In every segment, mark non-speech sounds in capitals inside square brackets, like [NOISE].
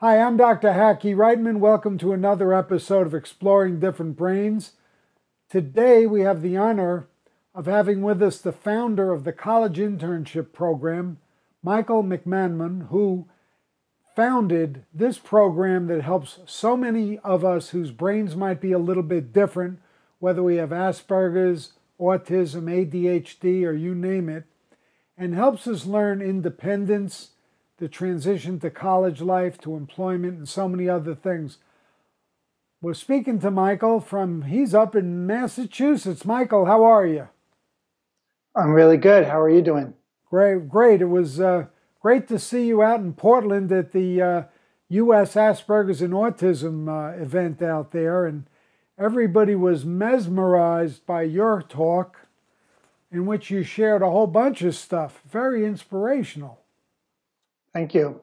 Hi, I'm Dr. Hackie Reitman. Welcome to another episode of Exploring Different Brains. Today we have the honor of having with us the founder of the college internship program, Michael McManmon, who founded this program that helps so many of us whose brains might be a little bit different, whether we have Asperger's, autism, ADHD, or you name it, and helps us learn independence, the transition to college life, to employment, and so many other things. We're speaking to Michael from, he's up in Massachusetts. Michael, how are you? I'm really good. How are you doing? Great, great. It was uh, great to see you out in Portland at the uh, U.S. Asperger's and Autism uh, event out there, and everybody was mesmerized by your talk, in which you shared a whole bunch of stuff. Very inspirational. Thank you.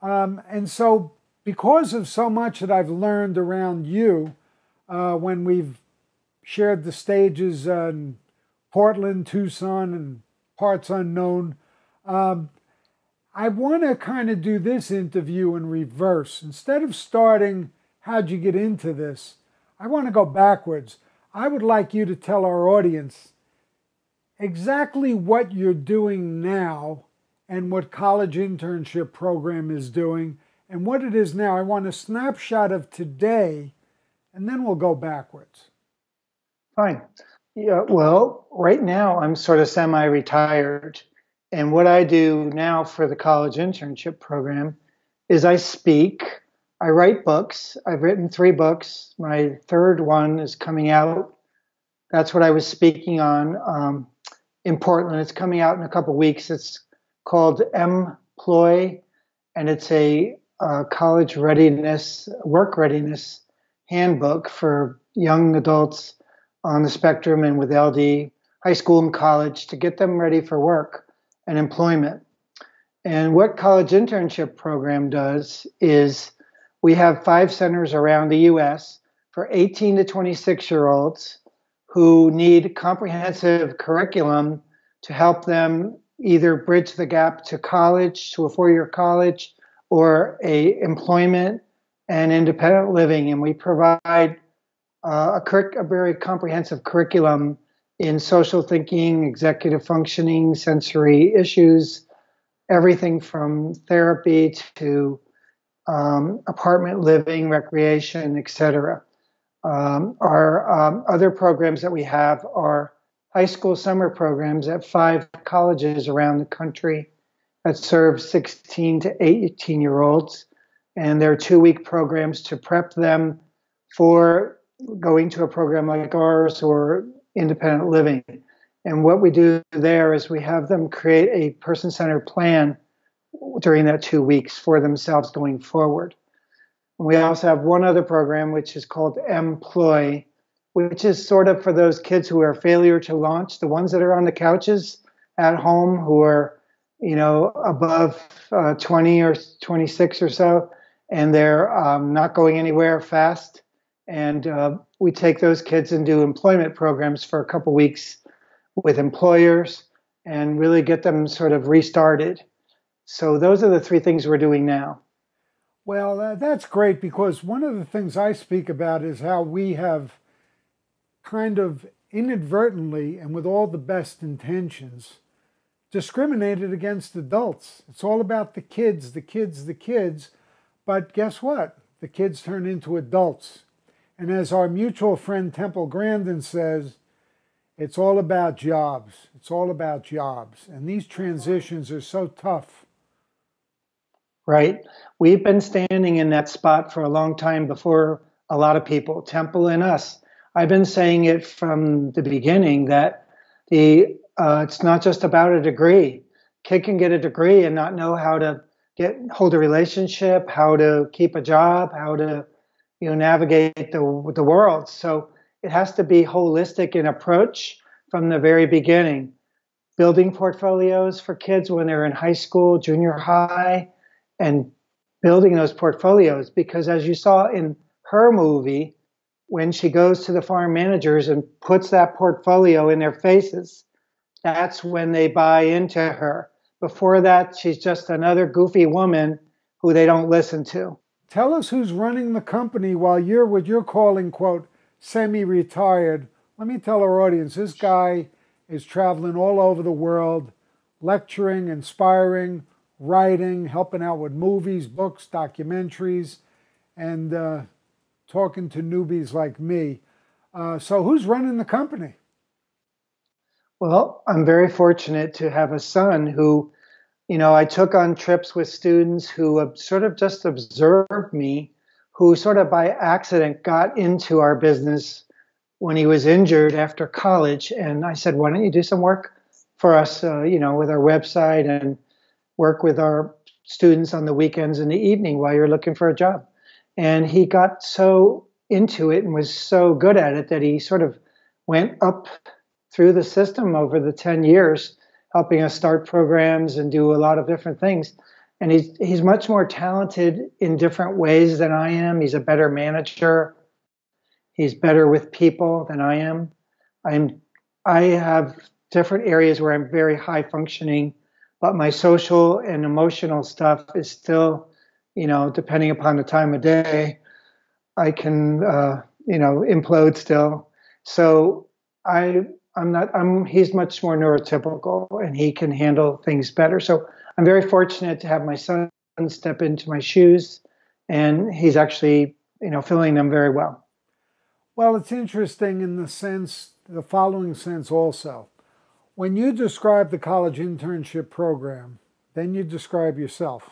Um, and so, because of so much that I've learned around you, uh, when we've shared the stages in Portland, Tucson, and parts unknown, um, I want to kind of do this interview in reverse. Instead of starting, how'd you get into this? I want to go backwards. I would like you to tell our audience exactly what you're doing now and what college internship program is doing and what it is now. I want a snapshot of today and then we'll go backwards. Fine. Yeah, well, right now I'm sort of semi retired. And what I do now for the college internship program is I speak, I write books. I've written three books. My third one is coming out. That's what I was speaking on um, in Portland. It's coming out in a couple weeks. It's called Employ, and it's a college readiness, work readiness handbook for young adults on the spectrum and with LD, high school and college to get them ready for work and employment. And what college internship program does is we have five centers around the US for 18 to 26 year olds who need comprehensive curriculum to help them either bridge the gap to college, to a four-year college, or a employment and independent living. And we provide uh, a, cur- a very comprehensive curriculum in social thinking, executive functioning, sensory issues, everything from therapy to um, apartment living, recreation, etc. Um, our um, other programs that we have are high school summer programs at five colleges around the country that serve 16 to 18 year olds. And they're two week programs to prep them for going to a program like ours or independent living. And what we do there is we have them create a person centered plan during that two weeks for themselves going forward. We also have one other program, which is called Employ, which is sort of for those kids who are failure to launch, the ones that are on the couches at home who are, you know, above uh, 20 or 26 or so, and they're um, not going anywhere fast. And uh, we take those kids and do employment programs for a couple weeks with employers and really get them sort of restarted. So those are the three things we're doing now. Well, uh, that's great because one of the things I speak about is how we have kind of inadvertently and with all the best intentions discriminated against adults. It's all about the kids, the kids, the kids. But guess what? The kids turn into adults and as our mutual friend Temple Grandin says, it's all about jobs. It's all about jobs. And these transitions are so tough. Right. We've been standing in that spot for a long time before a lot of people, Temple and us. I've been saying it from the beginning that the uh, it's not just about a degree. Kid can get a degree and not know how to get hold a relationship, how to keep a job, how to you know navigate the the world. So it has to be holistic in approach from the very beginning. Building portfolios for kids when they're in high school, junior high, and building those portfolios because as you saw in her movie, when she goes to the farm managers and puts that portfolio in their faces, that's when they buy into her. Before that, she's just another goofy woman who they don't listen to. Tell us who's running the company while you're what you're calling, quote, semi retired. Let me tell our audience this guy is traveling all over the world, lecturing, inspiring, writing, helping out with movies, books, documentaries, and uh, talking to newbies like me. Uh, so, who's running the company? Well, I'm very fortunate to have a son who, you know, I took on trips with students who sort of just observed me, who sort of by accident got into our business when he was injured after college. And I said, why don't you do some work for us, uh, you know, with our website and work with our students on the weekends and the evening while you're looking for a job. And he got so into it and was so good at it that he sort of went up through the system over the 10 years, helping us start programs and do a lot of different things. And he's he's much more talented in different ways than I am. He's a better manager. He's better with people than I am. I'm I have different areas where I'm very high functioning, but my social and emotional stuff is still, you know, depending upon the time of day, I can uh, you know implode still. So I I'm not. I'm. He's much more neurotypical, and he can handle things better. So I'm very fortunate to have my son step into my shoes, and he's actually, you know, filling them very well. Well, it's interesting in the sense, the following sense also. When you describe the college internship program, then you describe yourself.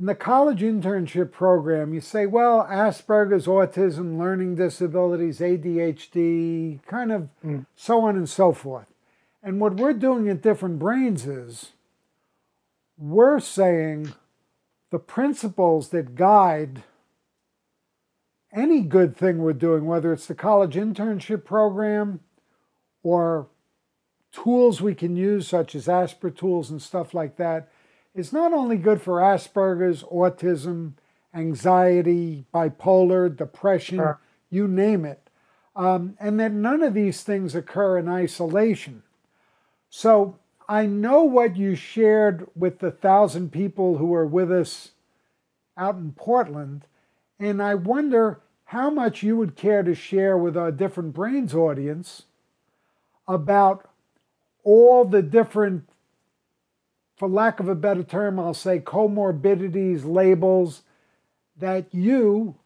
In the college internship program, you say, well, Asperger's, autism, learning disabilities, ADHD, kind of mm. so on and so forth. And what we're doing at Different Brains is we're saying the principles that guide any good thing we're doing, whether it's the college internship program or tools we can use, such as Asper tools and stuff like that is not only good for Asperger's, autism, anxiety, bipolar, depression, sure. you name it, um, and that none of these things occur in isolation. So I know what you shared with the thousand people who are with us out in Portland, and I wonder how much you would care to share with our different brains audience about all the different for lack of a better term, I'll say comorbidities, labels that you,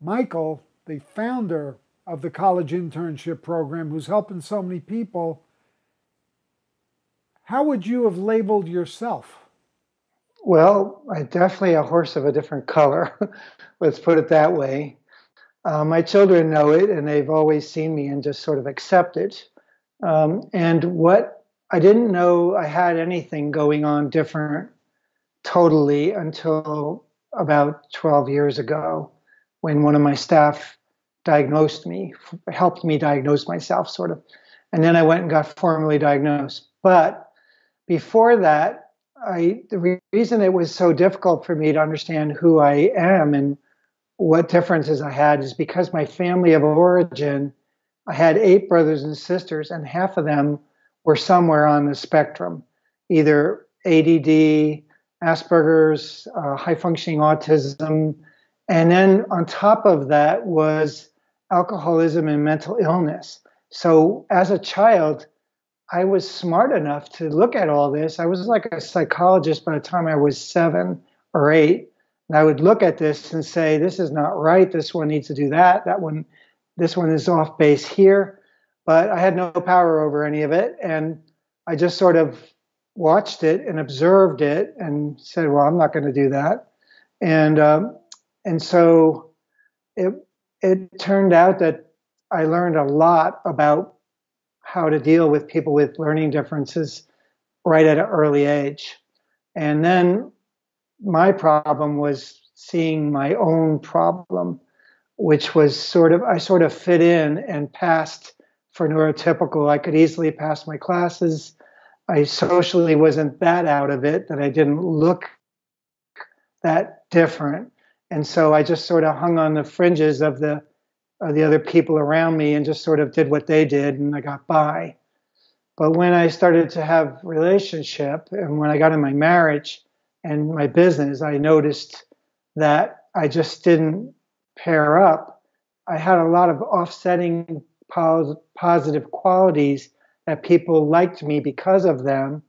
Michael, the founder of the college internship program, who's helping so many people, how would you have labeled yourself? Well, I definitely a horse of a different color. [LAUGHS] Let's put it that way. Uh, my children know it, and they've always seen me and just sort of accept it. Um, and what I didn't know I had anything going on different totally until about 12 years ago when one of my staff diagnosed me, helped me diagnose myself, sort of. And then I went and got formally diagnosed. But before that, I the reason it was so difficult for me to understand who I am and what differences I had is because my family of origin, I had eight brothers and sisters, and half of them were somewhere on the spectrum, either ADD, Asperger's, uh, high functioning autism. And then on top of that was alcoholism and mental illness. So as a child, I was smart enough to look at all this. I was like a psychologist by the time I was seven or eight. And I would look at this and say, this is not right. This one needs to do that. That one, this one is off base here but I had no power over any of it. And I just sort of watched it and observed it and said, well, I'm not going to do that. And, um, and so it, it turned out that I learned a lot about how to deal with people with learning differences right at an early age. And then my problem was seeing my own problem, which was sort of, I sort of fit in and passed for neurotypical. I could easily pass my classes. I socially wasn't that out of it that I didn't look that different. And so I just sort of hung on the fringes of the of the other people around me and just sort of did what they did and I got by. But when I started to have relationship and when I got in my marriage, and my business, I noticed that I just didn't pair up. I had a lot of offsetting positive qualities that people liked me because of them,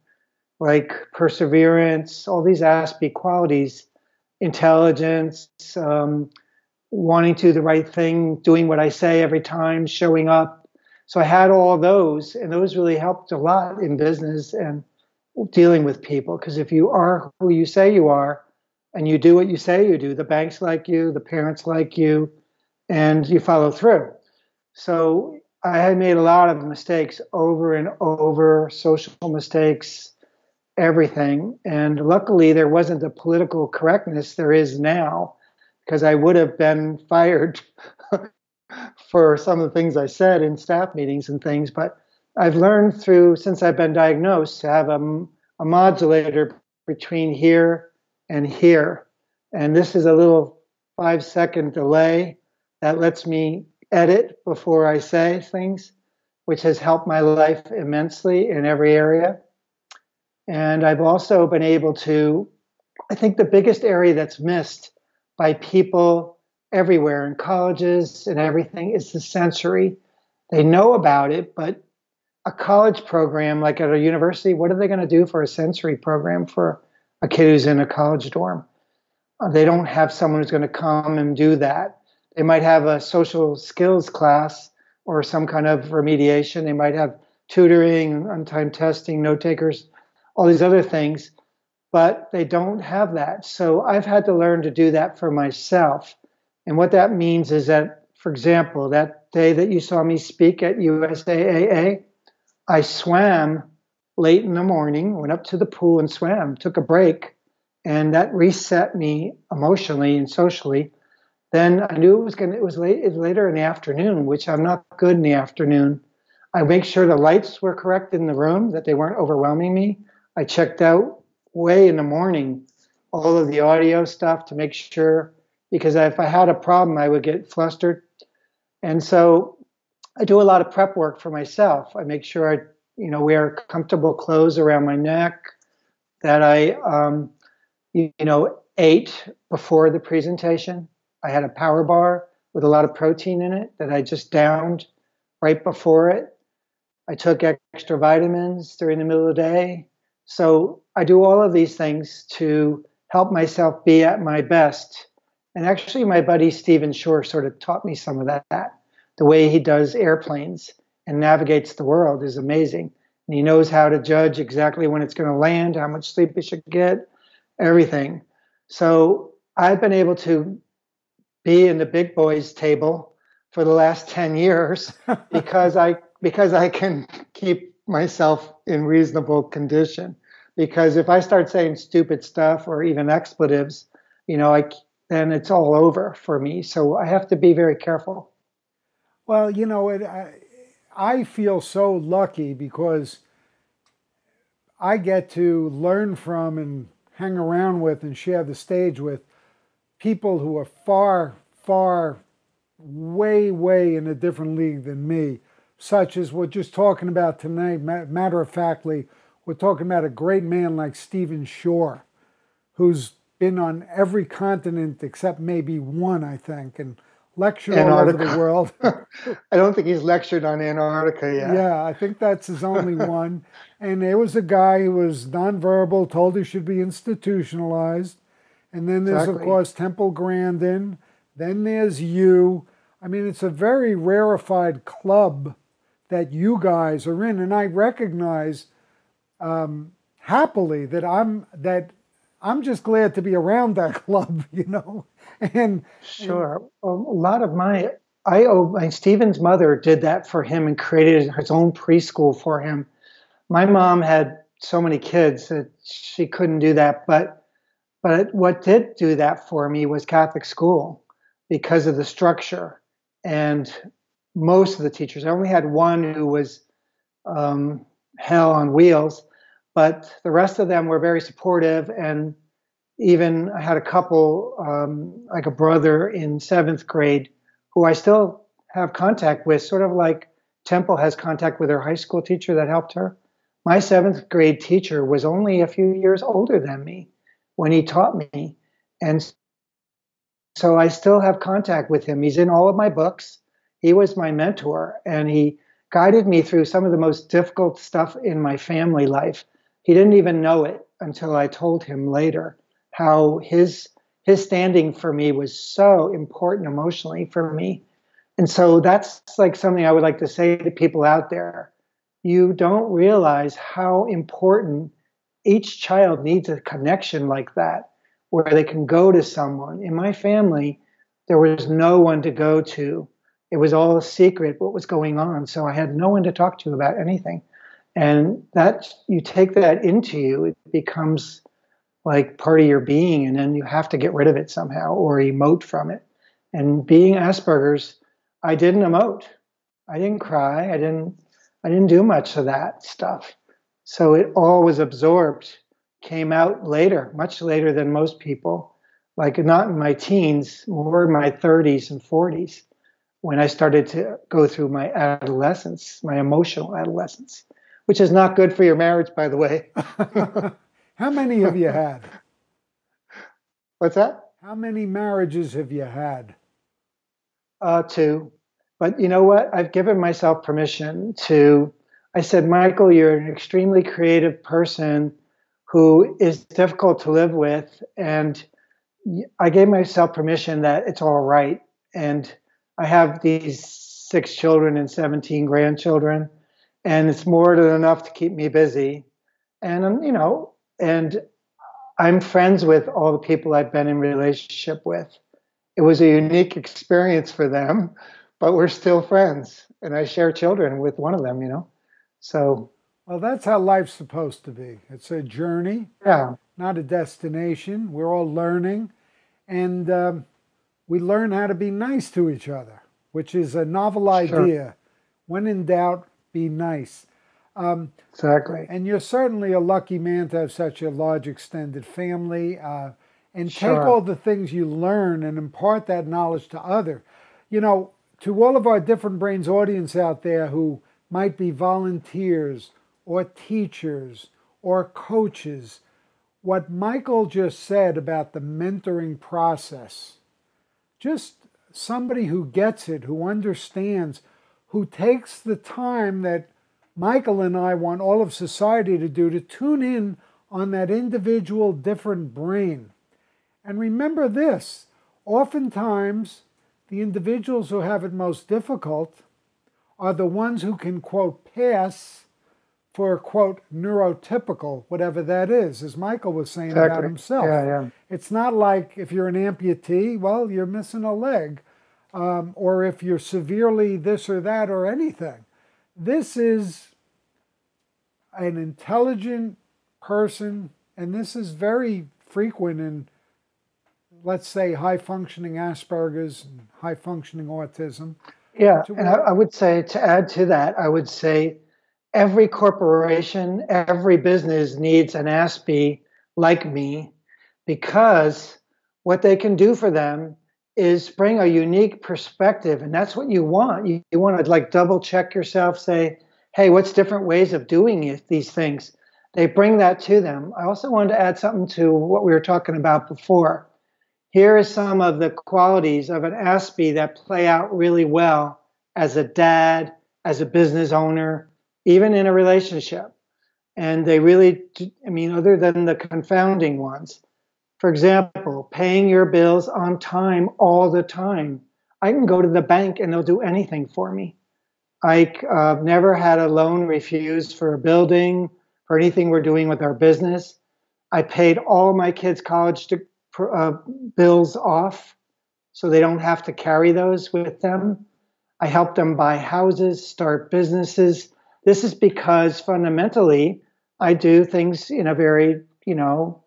like perseverance, all these Aspie qualities, intelligence, um, wanting to do the right thing, doing what I say every time, showing up. So I had all those, and those really helped a lot in business and dealing with people. Because if you are who you say you are, and you do what you say you do, the banks like you, the parents like you, and you follow through. So I had made a lot of mistakes over and over, social mistakes, everything. And luckily, there wasn't the political correctness there is now, because I would have been [LAUGHS] fired [LAUGHS] for some of the things I said in staff meetings and things. But I've learned through, since I've been diagnosed, to have a, a modulator between here and here. And this is a little five second delay that lets me edit before I say things, which has helped my life immensely in every area. And I've also been able to, I think the biggest area that's missed by people everywhere in colleges and everything is the sensory. They know about it, but a college program like at a university, what are they going to do for a sensory program for a kid who's in a college dorm? Uh, they don't have someone who's going to come and do that. They might have a social skills class or some kind of remediation. They might have tutoring, on-time testing, note takers, all these other things, but they don't have that. So I've had to learn to do that for myself. And what that means is that, for example, that day that you saw me speak at USAAA, I swam late in the morning, went up to the pool and swam, took a break, and that reset me emotionally and socially. Then I knew it was going. It was late. It was later in the afternoon, which I'm not good in the afternoon. I make sure the lights were correct in the room, that they weren't overwhelming me. I checked out way in the morning all of the audio stuff to make sure because if I had a problem, I would get flustered. And so I do a lot of prep work for myself. I make sure I, you know, wear comfortable clothes around my neck, that I, um, you, you know, ate before the presentation. I had a power bar with a lot of protein in it that I just downed right before it. I took extra vitamins during the middle of the day. So I do all of these things to help myself be at my best. And actually, my buddy Stephen Shore sort of taught me some of that. The way he does airplanes and navigates the world is amazing. And he knows how to judge exactly when it's going to land, how much sleep he should get, everything. So I've been able to be in the big boys table for the last 10 years [LAUGHS] because I because I can keep myself in reasonable condition. Because if I start saying stupid stuff or even expletives, you know, I then it's all over for me. So I have to be very careful. Well, you know, it, I, I feel so lucky because I get to learn from and hang around with and share the stage with people who are far, far, way, way in a different league than me such as we're just talking about tonight. Matter of factly, we're talking about a great man like Stephen Shore, who's been on every continent except maybe one, I think, and lectured Antarctica. all over the world. [LAUGHS] [LAUGHS] I don't think he's lectured on Antarctica yet. Yeah, I think that's his only one. And there was a guy who was nonverbal, told he should be institutionalized. And then there's, exactly. of course, Temple Grandin. Then there's you. I mean, it's a very rarefied club that you guys are in, and I recognize um, happily that I'm that I'm just glad to be around that [LAUGHS] club, you know. And sure, and, a lot of my I owe my Stephen's mother did that for him and created his own preschool for him. My mom had so many kids that she couldn't do that, but but what did do that for me was Catholic school because of the structure and most of the teachers. I only had one who was um, hell on wheels, but the rest of them were very supportive. And even I had a couple, um, like a brother in seventh grade, who I still have contact with, sort of like Temple has contact with her high school teacher that helped her. My seventh grade teacher was only a few years older than me. When he taught me. And so I still have contact with him. He's in all of my books. He was my mentor and he guided me through some of the most difficult stuff in my family life. He didn't even know it until I told him later how his his standing for me was so important emotionally for me. And so that's like something I would like to say to people out there. You don't realize how important each child needs a connection like that where they can go to someone. In my family, there was no one to go to. It was all a secret what was going on. So I had no one to talk to about anything. And that you take that into you, it becomes like part of your being, and then you have to get rid of it somehow or emote from it. And being Asperger's, I didn't emote. I didn't cry. I didn't I didn't do much of that stuff. So it all was absorbed, came out later, much later than most people, like not in my teens, more in my 30s and 40s, when I started to go through my adolescence, my emotional adolescence, which is not good for your marriage, by the way. [LAUGHS] How many have you had? What's that? How many marriages have you had? Uh, two. But you know what? I've given myself permission to I said, Michael, you're an extremely creative person who is difficult to live with. And I gave myself permission that it's all right. And I have these six children and 17 grandchildren, and it's more than enough to keep me busy. And, I'm, you know, and I'm friends with all the people I've been in relationship with. It was a unique experience for them, but we're still friends. And I share children with one of them, you know. So, well, that's how life's supposed to be. It's a journey, yeah, not a destination. We're all learning, and um, we learn how to be nice to each other, which is a novel sure. idea. When in doubt, be nice. Um, exactly. And you're certainly a lucky man to have such a large extended family, uh, and sure. take all the things you learn and impart that knowledge to other. You know, to all of our different brains audience out there who might be volunteers or teachers or coaches. What Michael just said about the mentoring process, just somebody who gets it, who understands, who takes the time that Michael and I want all of society to do to tune in on that individual different brain. And remember this oftentimes, the individuals who have it most difficult are the ones who can, quote, pass for, quote, neurotypical, whatever that is, as Michael was saying exactly. about himself. Yeah, yeah. It's not like if you're an amputee, well, you're missing a leg, um, or if you're severely this or that or anything. This is an intelligent person, and this is very frequent in, let's say, high functioning Asperger's and high functioning autism. Yeah, and I, I would say to add to that, I would say every corporation, every business needs an Aspie like me because what they can do for them is bring a unique perspective and that's what you want. You, you want to like double check yourself say hey what's different ways of doing it, these things? They bring that to them. I also wanted to add something to what we were talking about before here are some of the qualities of an Aspie that play out really well as a dad, as a business owner, even in a relationship. And they really, I mean, other than the confounding ones. For example, paying your bills on time all the time. I can go to the bank and they'll do anything for me. I've uh, never had a loan refused for a building, for anything we're doing with our business. I paid all my kids' college to, uh, bills off so they don't have to carry those with them. I help them buy houses, start businesses. This is because fundamentally I do things in a very, you know,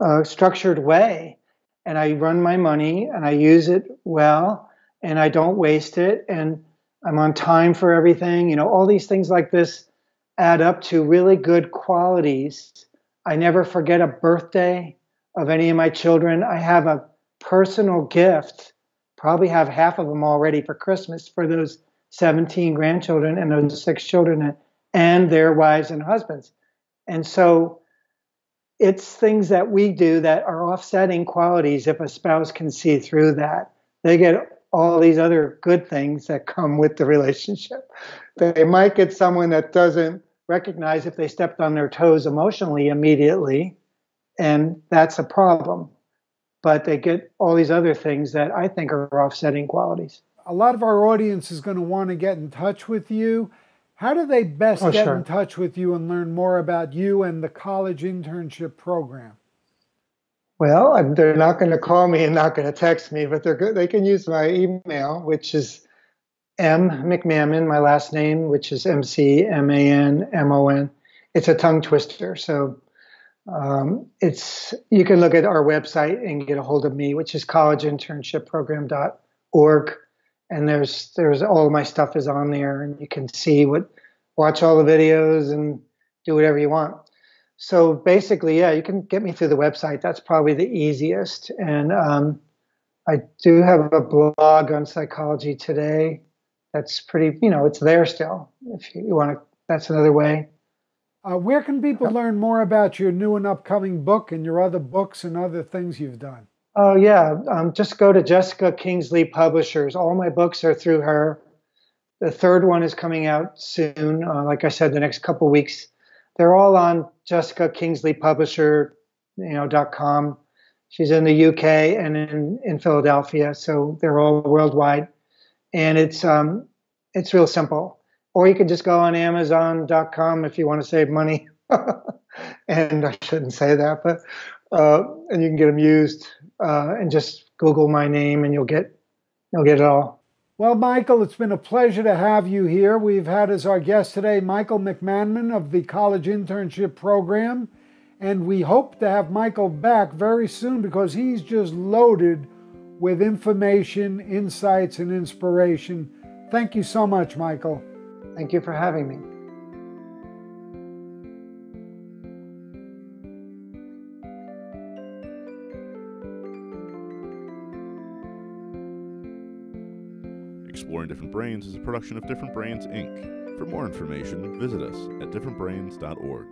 uh, structured way. And I run my money and I use it well and I don't waste it. And I'm on time for everything. You know, all these things like this add up to really good qualities. I never forget a birthday of any of my children. I have a personal gift, probably have half of them already for Christmas for those 17 grandchildren and those six children and their wives and husbands. And so it's things that we do that are offsetting qualities if a spouse can see through that. They get all these other good things that come with the relationship. They might get someone that doesn't recognize if they stepped on their toes emotionally immediately, and that's a problem. But they get all these other things that I think are offsetting qualities. A lot of our audience is going to want to get in touch with you. How do they best oh, get sure. in touch with you and learn more about you and the college internship program? Well, they're not going to call me and not going to text me, but they're good. They can use my email, which is M McManmon, my last name, which is M C M A N M O N. It's a tongue twister, so um, it's you can look at our website and get a hold of me, which is collegeinternshipprogram.org, and there's there's all my stuff is on there, and you can see what watch all the videos and do whatever you want so basically, yeah, you can get me through the website. That's probably the easiest. And um, I do have a blog on psychology today. That's pretty, you know, it's there still. If you want to, that's another way. Uh, where can people learn more about your new and upcoming book and your other books and other things you've done? Oh, yeah. Um, just go to Jessica Kingsley Publishers. All my books are through her. The third one is coming out soon. Uh, like I said, the next couple weeks they're all on Jessica Kingsley Publisher, you know, dot com. She's in the UK and in, in Philadelphia, so they're all worldwide. And it's um, it's real simple. Or you can just go on Amazon.com if you want to save money. [LAUGHS] and I shouldn't say that, but uh, and you can get them used. Uh, and just Google my name, and you'll get you'll get it all. Well, Michael, it's been a pleasure to have you here. We've had as our guest today Michael McManmon of the College Internship Program, and we hope to have Michael back very soon because he's just loaded with information, insights, and inspiration. Thank you so much, Michael. Thank you for having me. Exploring Different Brains is a production of Different Brains, Inc. For more information, visit us at differentbrains.org.